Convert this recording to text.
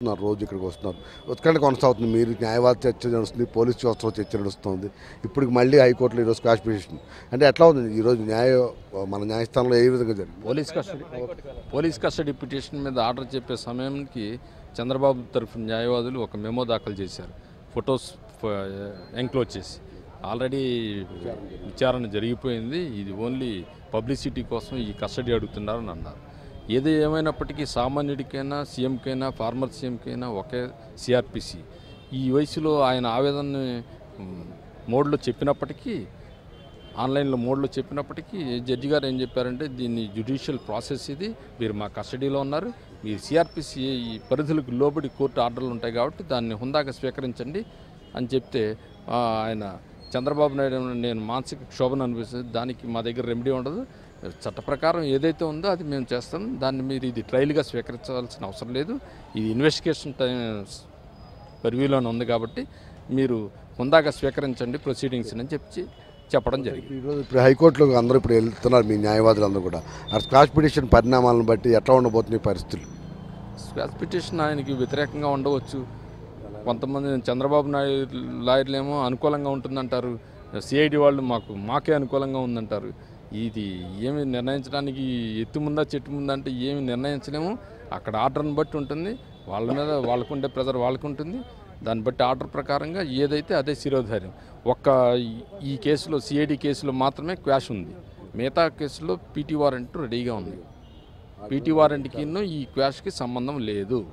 వస్తున్నారు రోజు ఇక్కడికి వస్తున్నారు. ఉత్కంఠ కొనసాగుతుంది. మీరు న్యాయవాద చర్చ నడుస్తుంది పోలీస్ వ్యవస్థలో చర్చ నడుస్తుంది. ఇప్పటికి మళ్ళీ హైకోర్టులో ఈరోజు క్యాష్ పిటిషన్. అంటే ఎట్లా ఉంది? ఈరోజు న్యాయ మన న్యాయస్థానంలో ఏ విధంగా జరిగింది? Police custody police custody petition మీద ఆర్డర్ చెప్పే సమయానికి చంద్రబాబు తరఫున న్యాయవాదులు ఒక మెమో దాఖలు చేశారు. ఫొటోస్ ఎంక్లోజ్ చేసి. ఆల్రెడీ విచారణ జరిగిపోయింది. ఇది ఓన్లీ పబ్లిసిటీ కోసం ఈ కస్టడీ అడుగుతున్నారని అన్నారు. ఏది ఏమైనప్పటికీ సామాన్యుడికైనా సీఎంకైనా ఫార్మర్ సీఎంకైనా ఒకే సిఆర్పిసి ఈ వయసులో ఆయన ఆవేదనని మోడ్లో చెప్పినప్పటికీ ఆన్లైన్లో మోడ్లో చెప్పినప్పటికీ జడ్జి గారు ఏం చెప్పారంటే దీన్ని జ్యుడిషియల్ ప్రాసెస్ ఇది మీరు మా కస్టడీలో ఉన్నారు మీరు సిఆర్పిసి ఈ పరిధులకు లోబడి కోర్టు ఆర్డర్లు ఉంటాయి కాబట్టి దాన్ని హుందాగా స్వీకరించండి అని చెప్తే ఆయన చంద్రబాబు నాయుడు నేను మానసిక క్షోభను అనిపిస్తుంది దానికి మా దగ్గర రెమెడీ ఉండదు. చట్ట ప్రకారం ఏదైతే ఉందో అది మేము చేస్తాం. దాన్ని మీరు ఇది ట్రయల్గా స్వీకరించాల్సిన అవసరం లేదు. ఇది ఇన్వెస్టిగేషన్ టైం పరివ్యూలోనే ఉంది కాబట్టి మీరు హుందాగా స్వీకరించండి ప్రొసీడింగ్స్ అని చెప్పి చెప్పడం జరిగింది. ఈరోజు ఇప్పుడు హైకోర్టులో అందరూ ఇప్పుడు వెళ్తున్నారు మీ న్యాయవాదులు అందరూ కూడా. ఆ క్రాష్ పిటిషన్ పరిణామాలను బట్టి ఎట్లా ఉండబోతున్నాయి పరిస్థితులు? స్క్వాష్ పిటిషన్ ఆయనకి వ్యతిరేకంగా ఉండవచ్చు. కొంతమంది చంద్రబాబు నాయుడు లాయర్లేమో అనుకూలంగా ఉంటుందంటారు. సిఐడి వాళ్ళు మాకు మాకే అనుకూలంగా ఉందంటారు. ఇది ఏమి నిర్ణయించడానికి ఎత్తు ముందా చెట్టు ముందా అంటే ఏమి నిర్ణయించలేము. అక్కడ ఆర్డర్ని బట్టి ఉంటుంది. వాళ్ళ మీద వాళ్ళకుండే ప్రెజర్ వాళ్ళకు ఉంటుంది దాన్ని బట్టి ఆర్డర్ ప్రకారంగా ఏదైతే అదే శిరోధార్యం. ఒక్క ఈ- ఈ కేసులో సిఐడి కేసులో మాత్రమే క్వాష్ ఉంది. మిగతా కేసులో పీటీ వారెంట్ రెడీగా ఉంది. పీటీ వారెంట్కి ఈ క్వాష్కి సంబంధం లేదు.